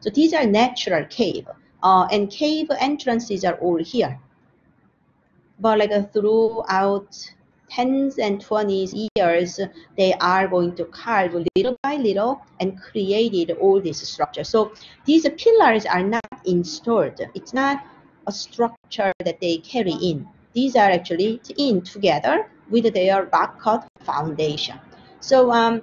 So these are natural cave. Uh, and cave entrances are all here. But like uh, throughout tens and twenties years, they are going to carve little by little and created all this structure. So these pillars are not installed. It's not a structure that they carry in. These are actually in together with their rock cut foundation. So um,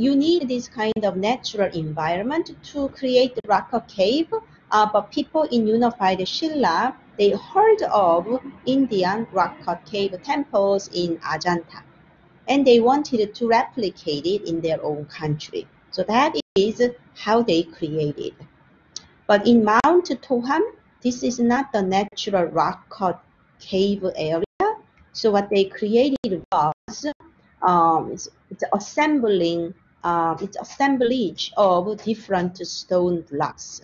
you need this kind of natural environment to create the rock cave. Uh, but people in unified Shilla they heard of Indian rock-cut cave temples in Ajanta, and they wanted to replicate it in their own country. So that is how they created. But in Mount Toham, this is not the natural rock-cut cave area. So what they created was um, it's assembling, uh, it's assemblage of different stone blocks.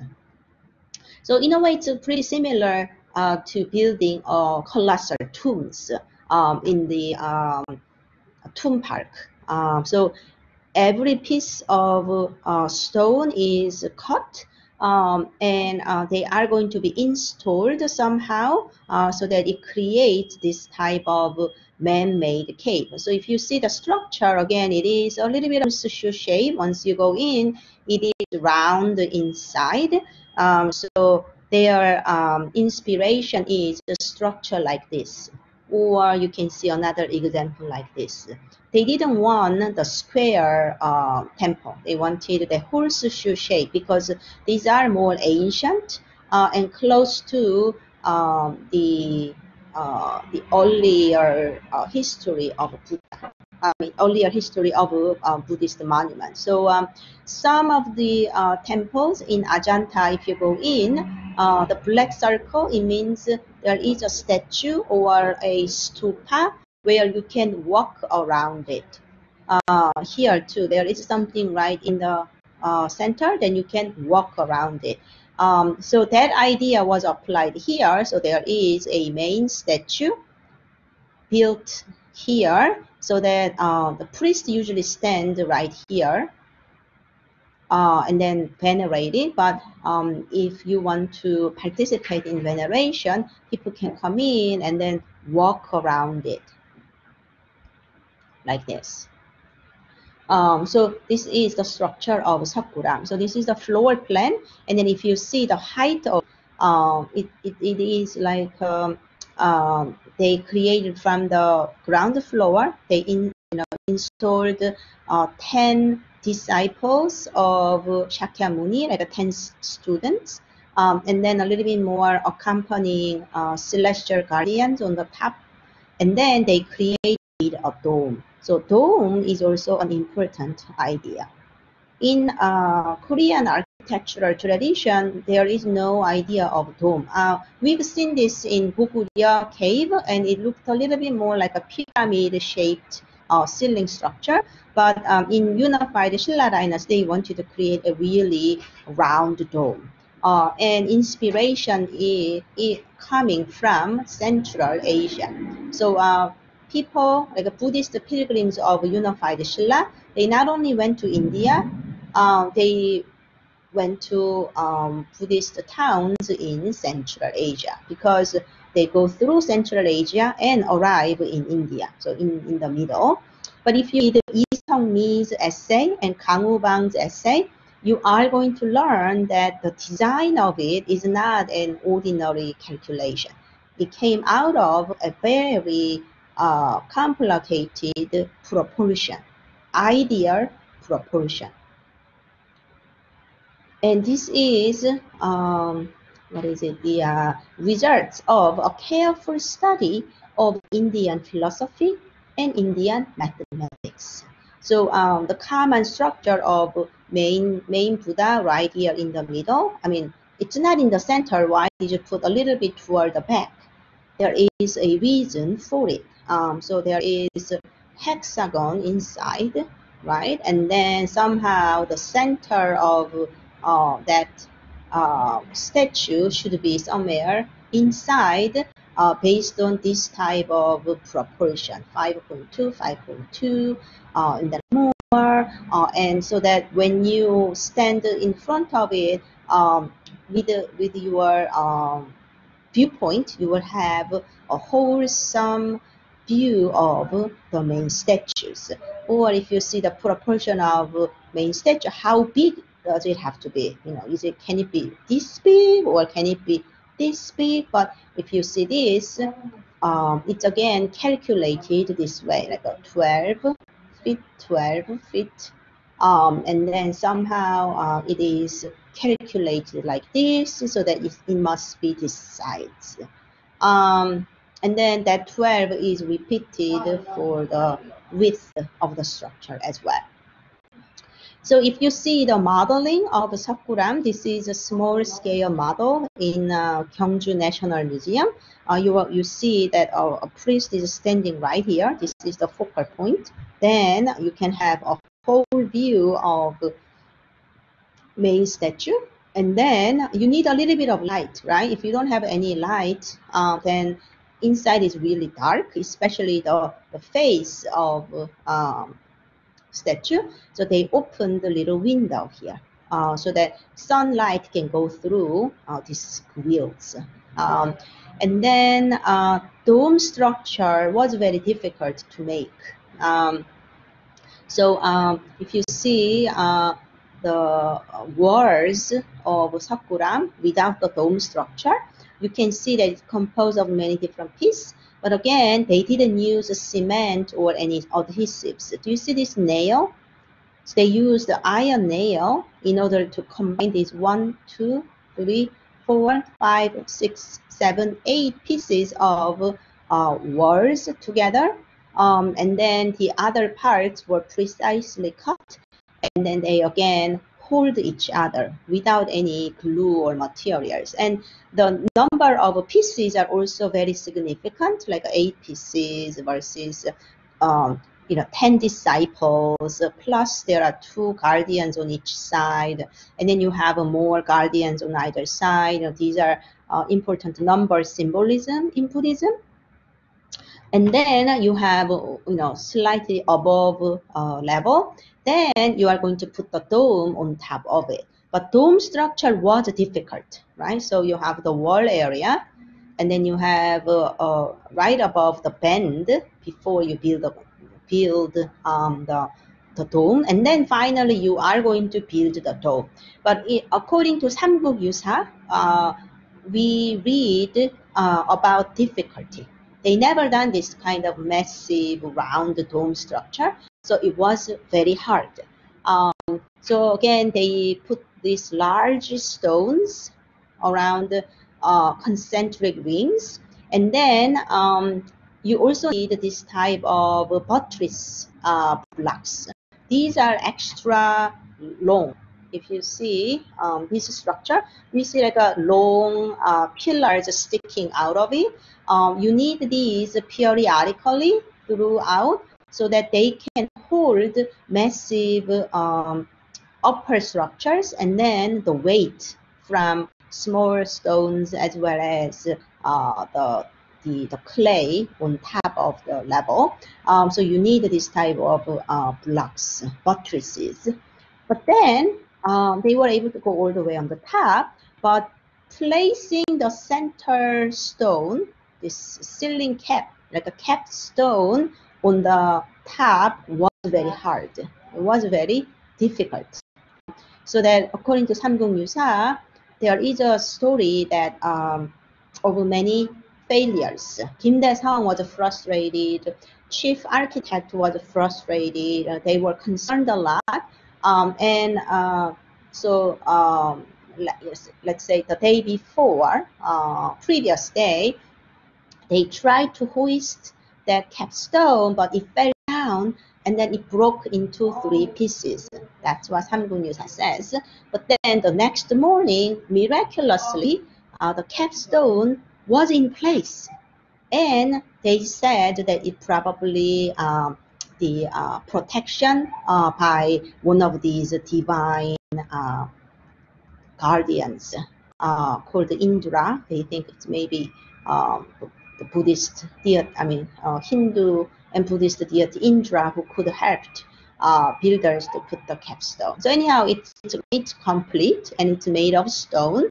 So in a way, it's pretty similar uh, to building uh, colossal tombs um, in the um, tomb park. Um, so every piece of uh, stone is cut um, and uh, they are going to be installed somehow uh, so that it creates this type of man-made cave. So if you see the structure again, it is a little bit of a shape. Once you go in, it is round inside. Um, so their um, inspiration is a structure like this. Or you can see another example like this. They didn't want the square uh, temple. They wanted the horseshoe shape because these are more ancient uh, and close to um, the uh, the earlier uh, history of I earlier history of uh, Buddhist monuments. So um, some of the uh, temples in Ajanta, if you go in, uh, the black circle, it means there is a statue or a stupa where you can walk around it. Uh, here too, there is something right in the uh, center, then you can walk around it. Um, so that idea was applied here. So there is a main statue built here so that uh, the priest usually stand right here uh, and then venerate it. But um, if you want to participate in veneration, people can come in and then walk around it like this. Um, so this is the structure of Seokguram. So this is the floor plan. And then if you see the height of um, it, it, it is like um, um, they created from the ground floor. They in, you know, installed uh, 10 disciples of Shakyamuni, like 10 students, um, and then a little bit more accompanying uh, celestial guardians on the top. And then they created a dome. So dome is also an important idea. In uh, Korean architectural tradition, there is no idea of dome. Uh, we've seen this in Goguryeo cave, and it looked a little bit more like a pyramid-shaped uh, ceiling structure. But um, in unified Shilla dynasty, they wanted to create a really round dome. Uh, and inspiration is, is, coming from Central Asia. So uh, people, like Buddhist pilgrims of unified Shilla, they not only went to India, uh, they went to um, Buddhist towns in Central Asia because they go through Central Asia and arrive in India, so in, in the middle. But if you read Lee Seong-mi's essay and Kang Woo-bang's essay, you are going to learn that the design of it is not an ordinary calculation. It came out of a very uh, complicated proportion, ideal proportion. And this is, um, what is it, the uh, results of a careful study of Indian philosophy and Indian mathematics. So um, the common structure of main, main Buddha right here in the middle, I mean, it's not in the center. Why did you put a little bit toward the back? There is a reason for it. Um, so there is a hexagon inside, right? And then somehow the center of uh, that uh, statue should be somewhere inside uh, based on this type of proportion 5.2 5.2 uh, and more uh, and so that when you stand in front of it um, with with your um, viewpoint, you will have a wholesome view of the main statues. Or if you see the proportion of main statue, how big does it have to be? You know, is it can it be this big or can it be this big? But if you see this, um, it's again calculated this way, like a 12 feet, 12 feet. Um, and then somehow uh, it is calculated like this so that it, it must be this size. Um, and then that 12 is repeated for the width of the structure as well. So if you see the modeling of Seokguram, this is a small scale model in uh, Gyeongju National Museum. Uh, you, you see that uh, a priest is standing right here. This is the focal point. Then you can have a whole view of main statue. And then you need a little bit of light, right? If you don't have any light, uh, then inside is really dark, especially the, the face of um, statue. So they opened the little window here uh, so that sunlight can go through uh, these grills. Um, and then uh, dome structure was very difficult to make. Um, so um, if you see uh, the walls of Seokguram without the dome structure, you can see that it's composed of many different pieces but again, they didn't use cement or any adhesives. Do you see this nail? So they used the iron nail in order to combine these one, two, three, four, five, six, seven, eight pieces of uh, walls together. Um, and then the other parts were precisely cut. And then they again hold each other without any glue or materials. And the number of pieces are also very significant, like eight pieces versus um, you know 10 disciples. Plus there are two guardians on each side and then you have more guardians on either side. You know, these are uh, important number symbolism in buddhism and then you have you know slightly above uh, level then you are going to put the dome on top of it. But dome structure was difficult, right? So you have the wall area, and then you have uh, uh, right above the bend before you build the, build um, the the dome, and then finally you are going to build the dome. But it, according to Samguk Yusa, uh, we read uh, about difficulty. They never done this kind of massive round dome structure. So it was very hard. Um, so again, they put these large stones around uh, concentric rings. And then um, you also need this type of buttress uh, blocks. These are extra long. If you see um, this structure, we see like a long uh, pillars sticking out of it. Um, you need these periodically throughout so that they can hold massive um, upper structures and then the weight from small stones as well as uh, the, the, the clay on top of the level. Um, so you need this type of uh, blocks, buttresses. But then um, they were able to go all the way on the top, but placing the center stone, this ceiling cap, like a capped stone on the top was very hard. It was very difficult. So that according to Samguk Yusa, there is a story that um, of many failures. Kim Dae-sung was frustrated. Chief architect was frustrated. Uh, they were concerned a lot. Um, and uh, so um, let, us say the day before, uh, previous day, they tried to hoist that capstone, but it fell down and then it broke into three pieces. That's what Samguk Yusa says. But then the next morning, miraculously, uh, the capstone was in place. And they said that it probably um, the uh, protection uh, by one of these divine uh, guardians uh, called Indra. They think it's maybe um, the Buddhist deity, I mean, uh, Hindu and Buddhist deity Indra who could help uh, builders to put the capstone. So anyhow, it's, it's, it's complete and it's made of stone.